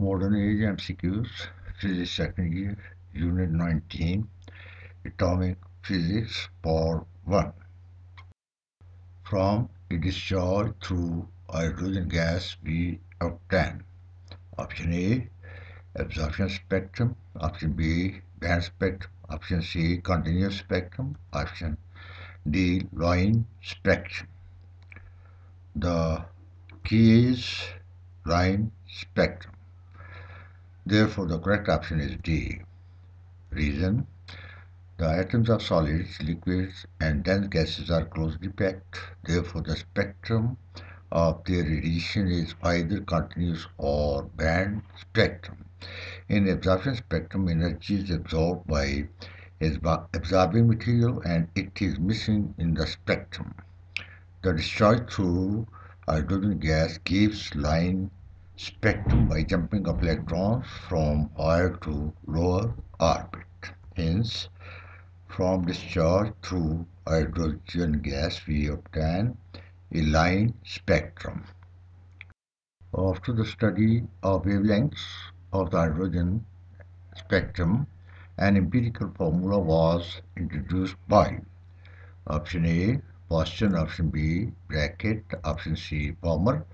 Modern Age MCQs, Physics Second Year, Unit 19, Atomic Physics, Part 1. From a discharge through hydrogen gas we obtain Option A, absorption spectrum. Option B, band spectrum. Option C, continuous spectrum. Option D, line spectrum. The key is line spectrum. Therefore, the correct option is D. Reason the atoms of solids, liquids, and dense gases are closely packed. Therefore, the spectrum of their radiation is either continuous or band spectrum. In absorption spectrum, energy is absorbed by absorbing material and it is missing in the spectrum. The discharge through hydrogen gas gives line spectrum by jumping of electrons from higher to lower orbit. Hence, from discharge through hydrogen gas we obtain a line spectrum. After the study of wavelengths of the hydrogen spectrum, an empirical formula was introduced by option A, Paschen, option B, Brackett, option C, Balmer,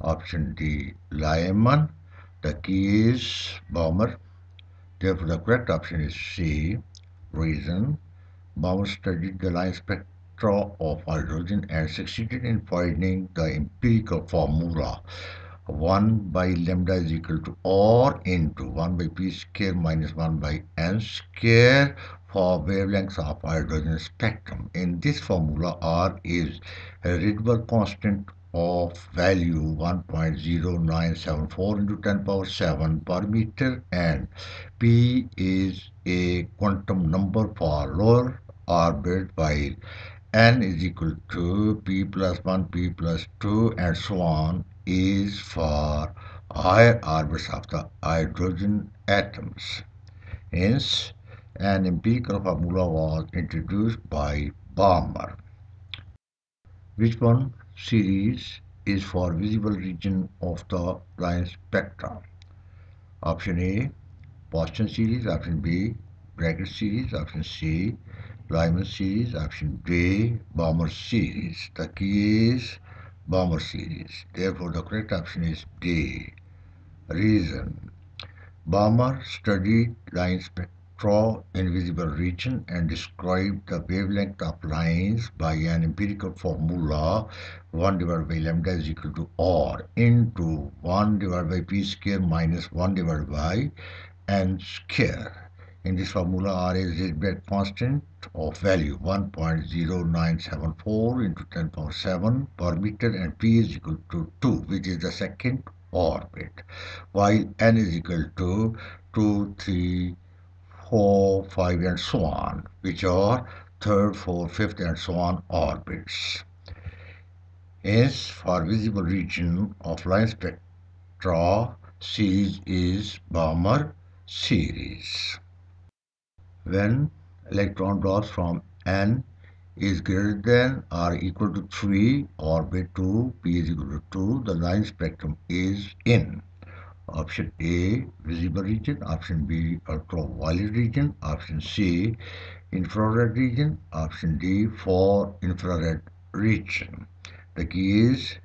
Option D, Lyman. The key is Balmer. Therefore, the correct option is C. Reason. Balmer studied the line spectra of hydrogen and succeeded in finding the empirical formula 1 by lambda is equal to R into 1 by p square minus 1 by n square for wavelengths of hydrogen spectrum. In this formula, R is a Rydberg constant of value 1.0974 into 10 power 7 per meter and p is a quantum number for lower orbit while n is equal to p plus 1 p plus 2 and so on is for higher orbits of the hydrogen atoms. Hence an empirical formula was introduced by Balmer which one series is for visible region of the line spectra. Option A, Paschen series. Option B, Brackett series. Option C, Lyman series. Option D, Balmer series. The key is Balmer series. Therefore, the correct option is D. Reason. Balmer studied line spectra draw invisible region and describe the wavelength of lines by an empirical formula 1 divided by lambda is equal to r into 1 divided by p square minus 1 divided by n square. In this formula, R is Rydberg constant of value 1.0974 into 10 power 7 per meter and P is equal to 2 which is the second orbit while N is equal to 2, 3, 4, 5 and so on, which are third, fourth, fifth and so on orbits. S for visible region of line spectra series is Balmer series. When electron drops from n is greater than or equal to 3 orbit 2 p is equal to 2 the line spectrum is in Option A, visible region. Option B, ultraviolet region. Option C, infrared region. Option D, for infrared region. The key is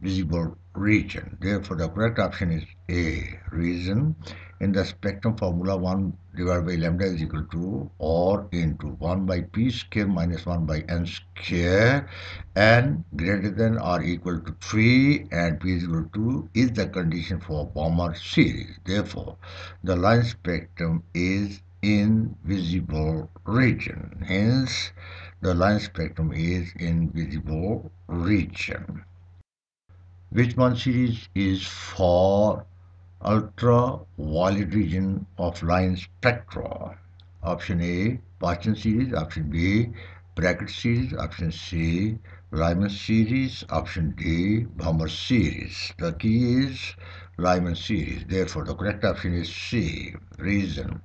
visible region. Therefore, the correct option is A, region in the spectrum formula 1 divided by lambda is equal to or into 1 by p square minus 1 by n square and greater than or equal to 3 and p is equal to is the condition for Balmer series. Therefore, the line spectrum is in visible region. Hence, the line spectrum is in visible region. Which one series is for ultraviolet region of line spectra. Option A, Paschen series. Option B, Brackett series. Option C, Lyman series. Option D, Balmer series. The key is Lyman series. Therefore, the correct option is C. Reason.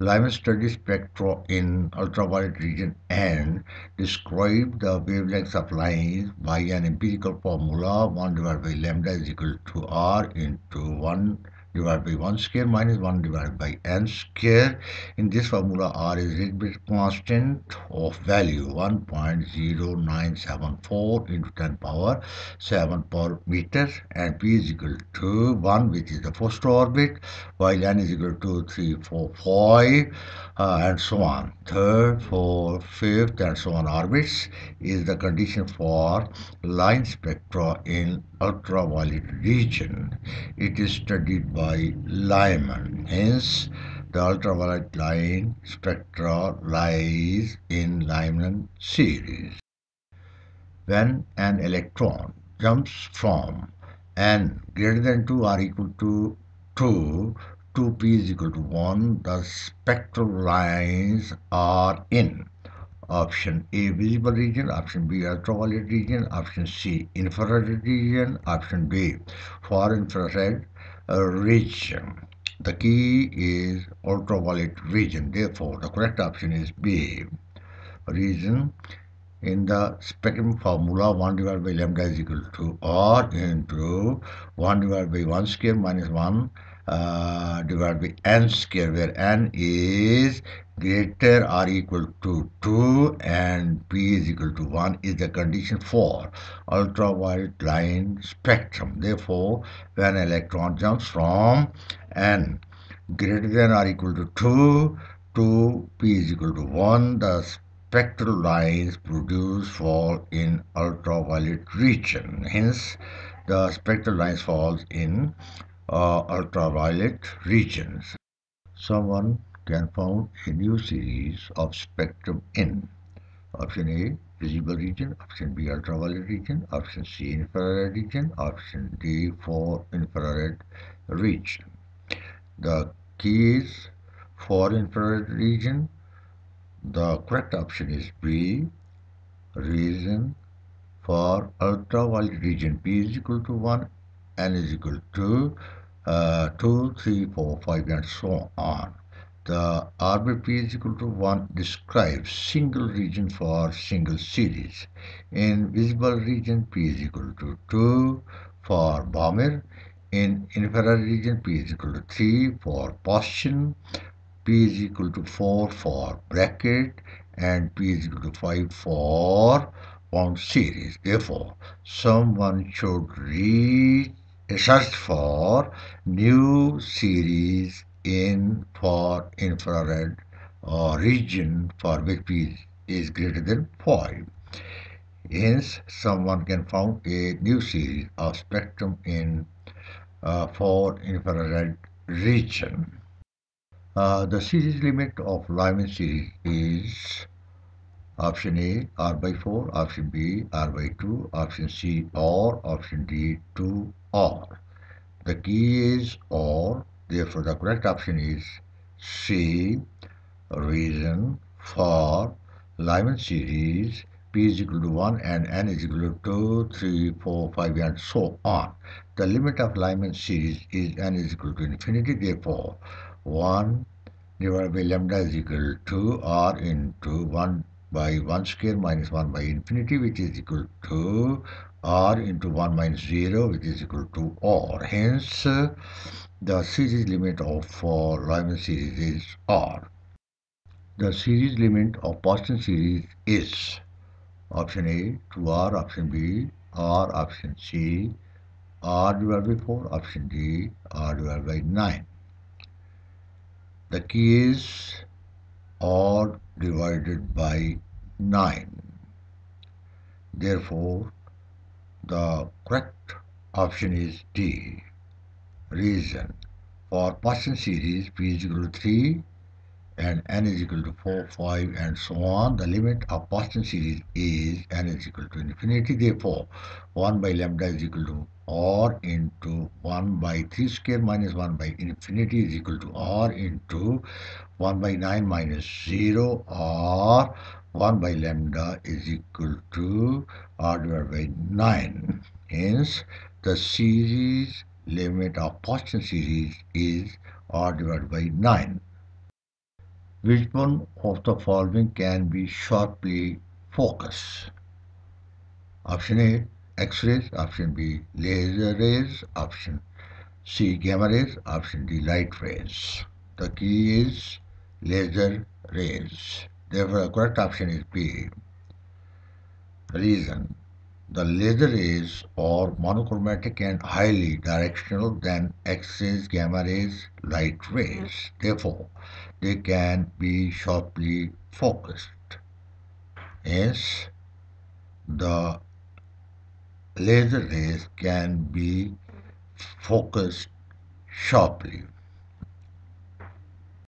Lyman studied spectra in ultraviolet region and described the wavelengths of lines by an empirical formula 1 divided by lambda is equal to r into 1 divided by 1 square minus 1 divided by n square. In this formula, R is Rydberg constant of value 1.0974 into 10 power 7 per meter and P is equal to 1 which is the first orbit while N is equal to 3, 4, 5 uh, and so on. Third, fourth, fifth and so on orbits is the condition for line spectra in ultraviolet region. It is studied by Lyman. Hence, the ultraviolet line spectra lies in Lyman series. When an electron jumps from n greater than 2 or equal to 2 2p is equal to 1, the spectral lines are in Option A visible region, option B ultraviolet region, option C infrared region, option D far infrared region. The key is ultraviolet region. Therefore, the correct option is B. region in the spectrum formula 1 divided by lambda is equal to R into 1 divided by 1 square minus 1 uh, divided by n square where n is greater or equal to 2 and p is equal to 1 is the condition for ultraviolet line spectrum. Therefore, when electron jumps from n greater than or equal to 2 to p is equal to 1, the spectral lines produced fall in ultraviolet region. Hence, the spectral lines falls in uh, ultraviolet regions. Someone can found a new series of spectrum in option A visible region, option B ultraviolet region, option C infrared region, option D for infrared region. The key is for infrared region. The correct option is B. Reason for ultraviolet region P is equal to 1, N is equal to uh, 2, 3, 4, 5 and so on. The RBP is equal to 1 describes single region for single series. In visible region, P is equal to 2 for Balmer. In infrared region, P is equal to 3 for Paschen. P is equal to 4 for Brackett and P is equal to 5 for Pfund series. Therefore, someone should read search for new series in for infrared or region for which p is greater than 5. Hence, someone can found a new series of spectrum in uh, for infrared region. Uh, the series limit of Lyman series is option A R by 4, option B R by 2, option C or option D 2 or. The key is or, therefore the correct option is C, reason for Lyman series p is equal to 1 and n is equal to 2, 3, 4, 5 and so on. The limit of Lyman series is n is equal to infinity, therefore 1 divided by lambda is equal to r into 1 by 1 square minus 1 by infinity which is equal to r into 1 minus 0 which is equal to r. Hence, the series limit of uh, Lyman series is r. The series limit of Paschen series is option A 2r, option B r, option C r divided by 4, option D r divided by 9. The key is r divided by 9. Therefore, the correct option is D. Reason. For Paschen series, P is equal to 3 and n is equal to 4, 5 and so on. The limit of Paschen series is n is equal to infinity. Therefore, 1 by lambda is equal to r into 1 by 3 square minus 1 by infinity is equal to r into 1 by 9 minus 0 or 1 by lambda is equal to r divided by 9. Hence, the series limit of Paschen series is r divided by 9. Which one of the following can be sharply focused? Option A, X-rays. Option B, laser rays. Option C, gamma rays. Option D, light rays. The key is laser rays. Therefore, the correct option is B. Reason. The laser rays are monochromatic and highly directional than X-rays, gamma rays, light rays. Mm-hmm. Therefore, they can be sharply focused. Hence, the laser rays can be focused sharply.